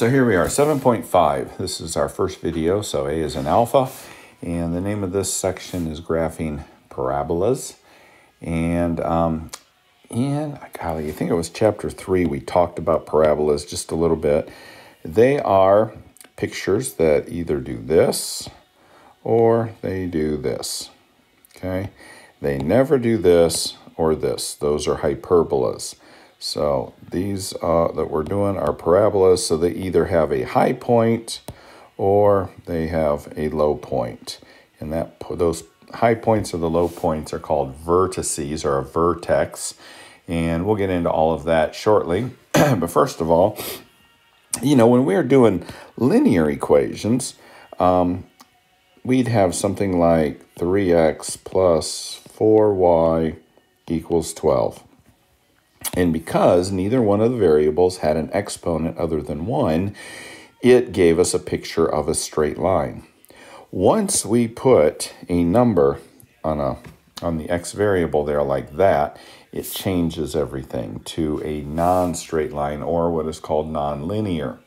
So here we are, 7.5. This is our first video, so A is an alpha. And the name of this section is graphing parabolas. And um, in, golly, I think it was chapter 3, we talked about parabolas just a little bit. They are pictures that either do this or they do this, okay? They never do this or this. Those are hyperbolas. So these uh, that we're doing are parabolas, so they either have a high point or they have a low point. And that those high points or the low points are called vertices or a vertex. And we'll get into all of that shortly. but first of all, you know, when we're doing linear equations, um, we'd have something like 3x plus 4y equals 12. And because neither one of the variables had an exponent other than 1, it gave us a picture of a straight line. Once we put a number on, a, on the x variable there like that, it changes everything to a non-straight line or what is called nonlinear.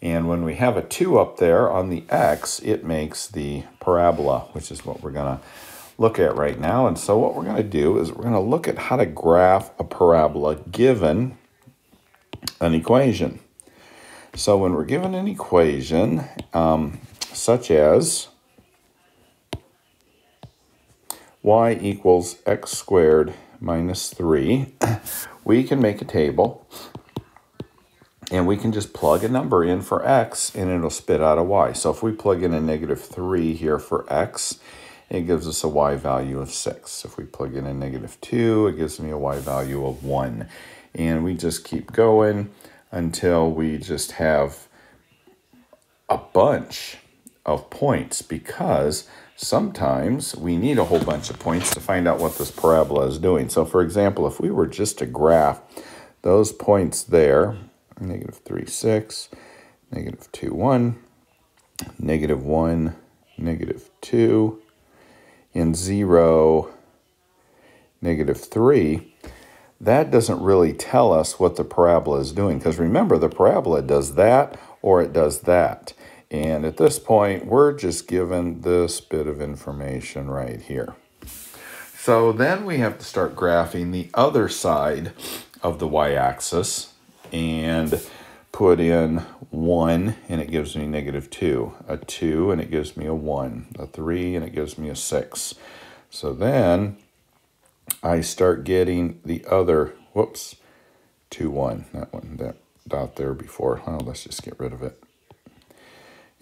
And when we have a 2 up there on the x, it makes the parabola, which is what we're going to look at right now. And so what we're going to do is we're going to look at how to graph a parabola given an equation. So when we're given an equation um, such as y equals x squared minus 3, we can make a table and we can just plug a number in for x and it'll spit out a y. So if we plug in a negative 3 here for x, it gives us a y value of 6. If we plug in a negative 2, it gives me a y value of 1. And we just keep going until we just have a bunch of points because sometimes we need a whole bunch of points to find out what this parabola is doing. So for example, if we were just to graph those points there, negative 3, 6, negative 2, 1, negative 1, negative 2, and 0, negative 3, that doesn't really tell us what the parabola is doing. Because remember, the parabola does that or it does that. And at this point, we're just given this bit of information right here. So then we have to start graphing the other side of the y-axis and put in 1 and it gives me negative 2, a 2 and it gives me a 1, a 3 and it gives me a 6. So then I start getting the other, whoops, 2, 1, that one, that dot there before. Oh, let's just get rid of it.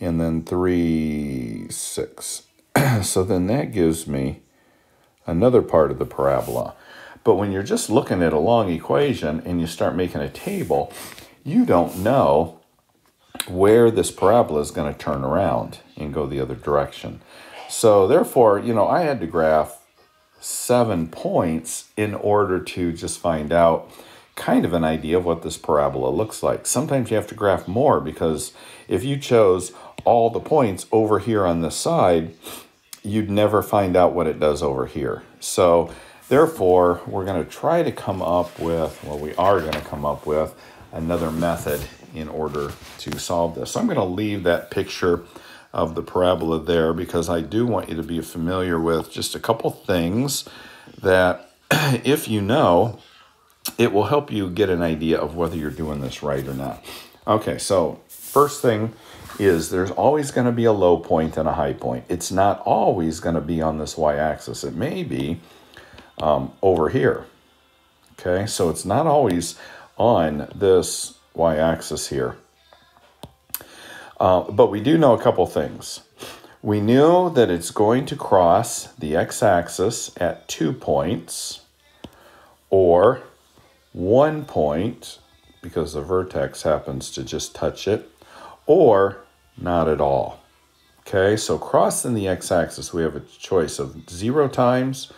And then 3, 6. so then that gives me another part of the parabola. But when you're just looking at a long equation and you start making a table, you don't know where this parabola is going to turn around and go the other direction. So therefore, you know, I had to graph seven points in order to just find out kind of an idea of what this parabola looks like. Sometimes you have to graph more because if you chose all the points over here on this side, you'd never find out what it does over here. So therefore, we're going to try to come up with, well, we are going to come up with another method in order to solve this. So I'm going to leave that picture of the parabola there because I do want you to be familiar with just a couple things that if you know, it will help you get an idea of whether you're doing this right or not. Okay, so first thing is there's always going to be a low point and a high point. It's not always going to be on this y-axis. It may be um, over here. Okay, so it's not always on this y-axis here. Uh, but we do know a couple things. We knew that it's going to cross the x-axis at two points or one point because the vertex happens to just touch it or not at all. Okay, so crossing the x-axis, we have a choice of zero times,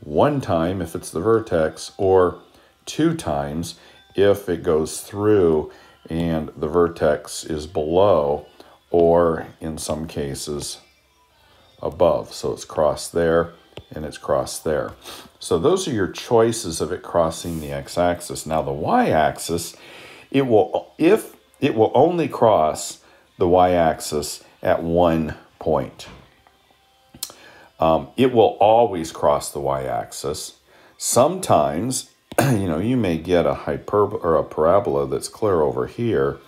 one time if it's the vertex, or two times if it goes through and the vertex is below or in some cases above. So it's crossed there and it's crossed there. So those are your choices of it crossing the x-axis. Now the y-axis, it will if it will only cross the y-axis at one point. Um, it will always cross the y-axis. Sometimes, you know, you may get a hyperbola or a parabola that's clear over here,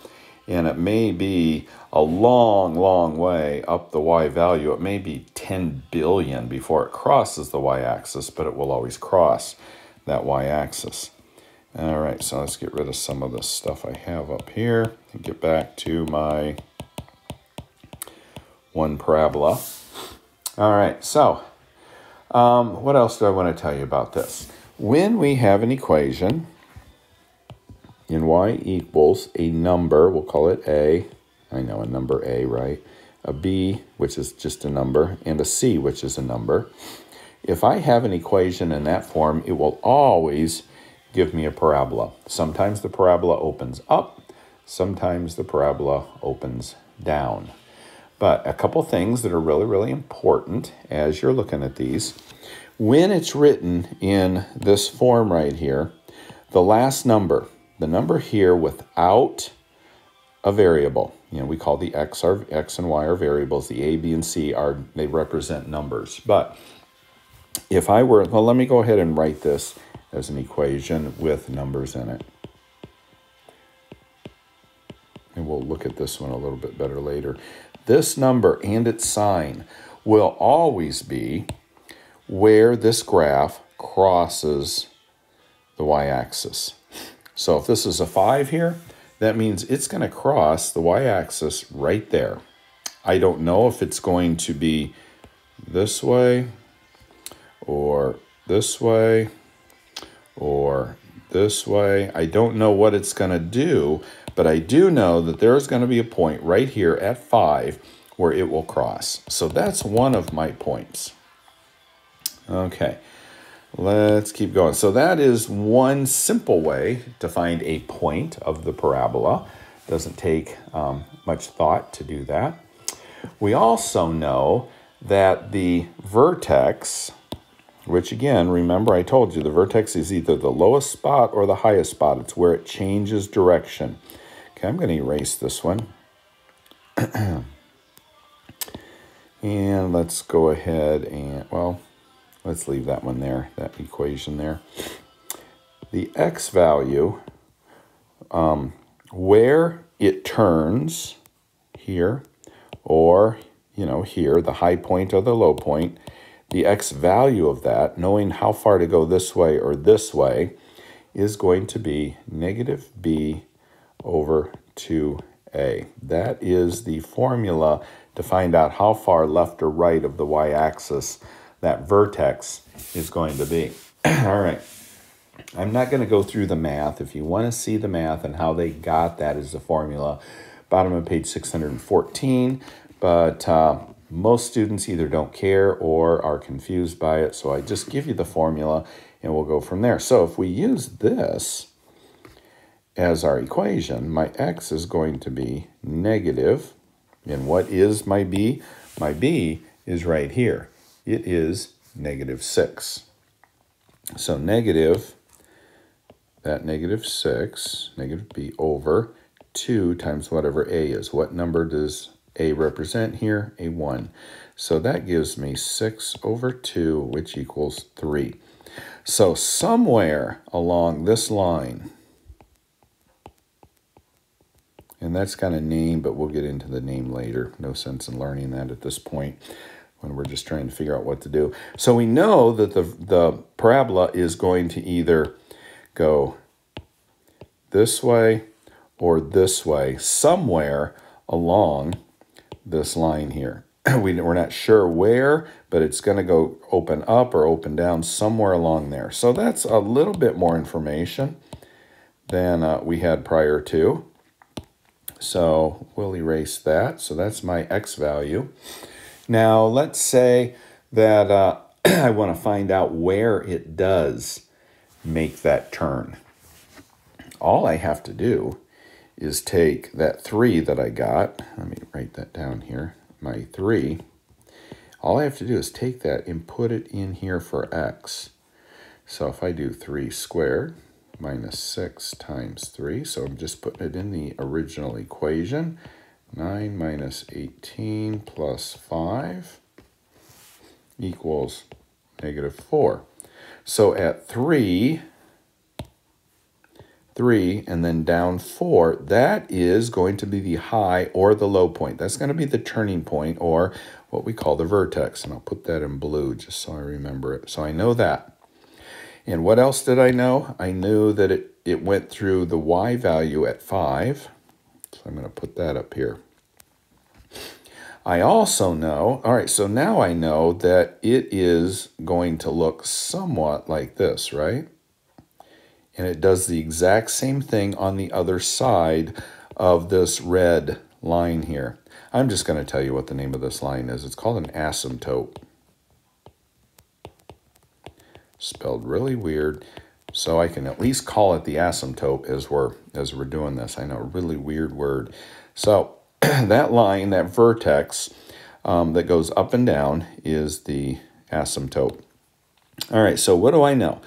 and it may be a long, long way up the y value. It may be 10 billion before it crosses the y-axis, but it will always cross that y-axis. All right, so let's get rid of some of the stuff I have up here and get back to my one parabola. All right, so um, what else do I want to tell you about this? When we have an equation in y equals a number, we'll call it a, I know a number a, right? A b, which is just a number, and a c, which is a number. If I have an equation in that form, it will always give me a parabola. Sometimes the parabola opens up, sometimes the parabola opens down. But a couple things that are really, really important as you're looking at these. When it's written in this form right here, the last number, the number here without a variable, you know, we call the x, our, x and y are variables. The a, b, and c are, they represent numbers. But if I were, well, let me go ahead and write this as an equation with numbers in it. And we'll look at this one a little bit better later. This number and its sign will always be where this graph crosses the y-axis. So if this is a 5 here, that means it's going to cross the y-axis right there. I don't know if it's going to be this way or this way or this way. I don't know what it's going to do, but I do know that there's going to be a point right here at 5 where it will cross. So that's one of my points. Okay, let's keep going. So that is one simple way to find a point of the parabola. Doesn't take um, much thought to do that. We also know that the vertex, which again, remember I told you the vertex is either the lowest spot or the highest spot. It's where it changes direction. Okay, I'm going to erase this one. and let's go ahead and, well, let's leave that one there, that equation there. The x value, um, where it turns here, or, you know, here, the high point or the low point, the x value of that, knowing how far to go this way or this way, is going to be negative b over 2a. That is the formula to find out how far left or right of the y-axis that vertex is going to be. All right. I'm not going to go through the math. If you want to see the math and how they got that as a formula, bottom of page 614. But uh, most students either don't care or are confused by it. So I just give you the formula and we'll go from there. So if we use this, as our equation, my x is going to be negative. And what is my b? My b is right here. It is negative 6. So negative, that negative 6, negative b over 2 times whatever a is. What number does a represent here? A 1. So that gives me 6 over 2, which equals 3. So somewhere along this line, And that's kind of name, but we'll get into the name later. No sense in learning that at this point when we're just trying to figure out what to do. So we know that the, the parabola is going to either go this way or this way, somewhere along this line here. we, we're not sure where, but it's going to go open up or open down somewhere along there. So that's a little bit more information than uh, we had prior to. So we'll erase that. So that's my x value. Now let's say that uh, I want to find out where it does make that turn. All I have to do is take that 3 that I got. Let me write that down here. My 3. All I have to do is take that and put it in here for x. So if I do 3 squared minus 6 times 3. So I'm just putting it in the original equation. 9 minus 18 plus 5 equals negative 4. So at 3, 3, and then down 4, that is going to be the high or the low point. That's going to be the turning point or what we call the vertex. And I'll put that in blue just so I remember it. So I know that. And what else did I know? I knew that it, it went through the y value at 5. So I'm going to put that up here. I also know, all right, so now I know that it is going to look somewhat like this, right? And it does the exact same thing on the other side of this red line here. I'm just going to tell you what the name of this line is. It's called an asymptote spelled really weird. So I can at least call it the asymptote as we're, as we're doing this. I know, really weird word. So that line, that vertex um, that goes up and down is the asymptote. All right, so what do I know?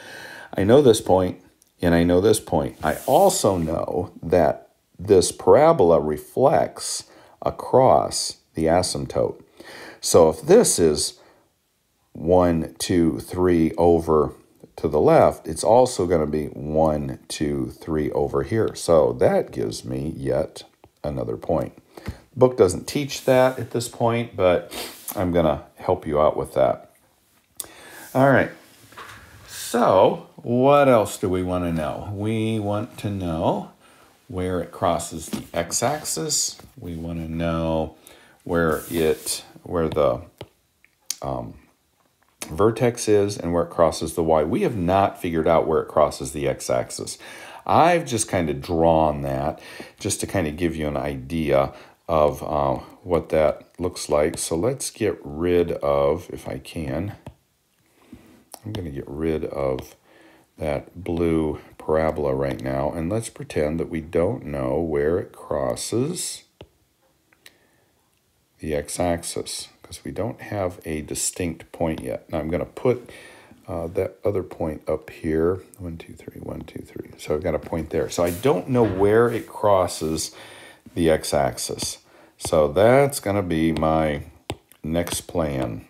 I know this point and I know this point. I also know that this parabola reflects across the asymptote. So if this is 1, 2, 3 over to the left, it's also going to be 1, 2, 3 over here. So that gives me yet another point. The book doesn't teach that at this point, but I'm going to help you out with that. All right. So what else do we want to know? We want to know where it crosses the x-axis. We want to know where it, where the um, vertex is and where it crosses the y. We have not figured out where it crosses the x-axis. I've just kind of drawn that just to kind of give you an idea of uh, what that looks like. So let's get rid of, if I can, I'm going to get rid of that blue parabola right now. And let's pretend that we don't know where it crosses the x-axis because we don't have a distinct point yet. Now I'm going to put uh, that other point up here. One, two, three, one, two, three. So I've got a point there. So I don't know where it crosses the x-axis. So that's going to be my next plan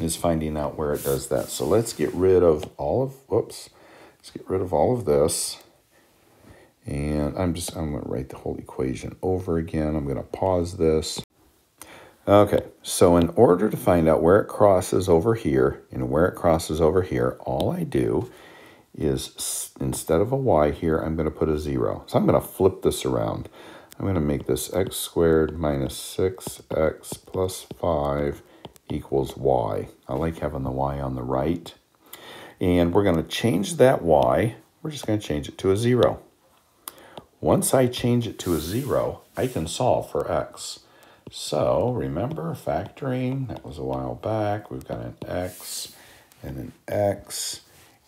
is finding out where it does that. So let's get rid of all of, whoops, let's get rid of all of this. And I'm just, I'm going to write the whole equation over again. I'm going to pause this. Okay, so in order to find out where it crosses over here and where it crosses over here, all I do is instead of a y here, I'm going to put a 0. So I'm going to flip this around. I'm going to make this x squared minus 6x plus 5 equals y. I like having the y on the right. And we're going to change that y. We're just going to change it to a 0. Once I change it to a 0, I can solve for x. So remember factoring, that was a while back. We've got an x and an x.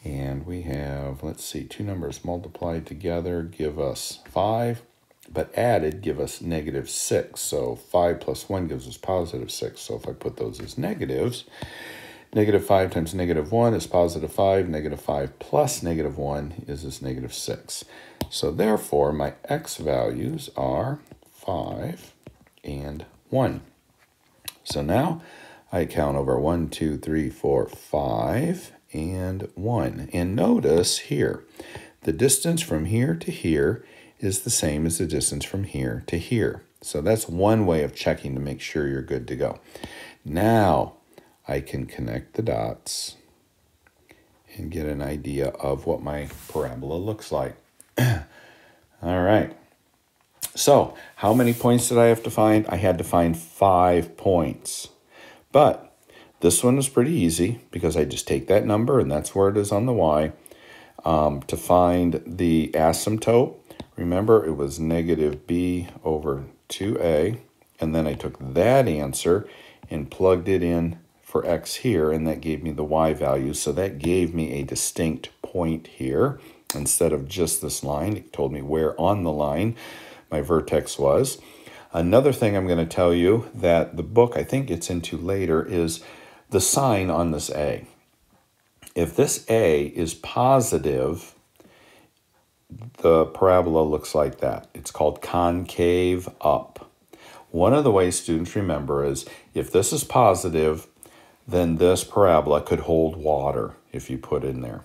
And we have, let's see, two numbers multiplied together give us 5, but added give us negative 6. So 5 plus 1 gives us positive 6. So if I put those as negatives, negative 5 times negative 1 is positive 5. Negative 5 plus negative 1 is this negative 6. So therefore, my x values are 5 and 1. So now I count over 1, 2, 3, 4, 5, and 1. And notice here, the distance from here to here is the same as the distance from here to here. So that's one way of checking to make sure you're good to go. Now I can connect the dots and get an idea of what my parabola looks like. All right. So how many points did I have to find? I had to find five points. But this one was pretty easy because I just take that number and that's where it is on the y. Um, to find the asymptote, remember it was negative b over 2a. And then I took that answer and plugged it in for x here, and that gave me the y value. So that gave me a distinct point here. Instead of just this line, it told me where on the line my vertex was. Another thing I'm going to tell you that the book I think gets into later is the sign on this A. If this A is positive, the parabola looks like that. It's called concave up. One of the ways students remember is if this is positive, then this parabola could hold water if you put in there.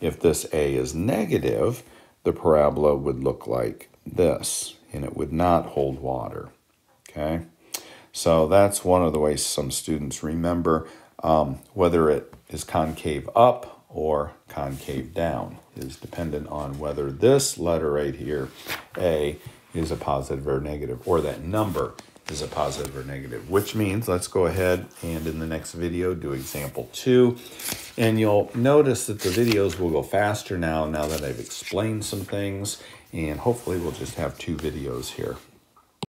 If this A is negative, the parabola would look like this, and it would not hold water, okay? So that's one of the ways some students remember um, whether it is concave up or concave down is dependent on whether this letter right here, A, is a positive or negative, or that number is a positive or negative, which means let's go ahead and in the next video do example two. And you'll notice that the videos will go faster now, now that I've explained some things, and hopefully we'll just have two videos here.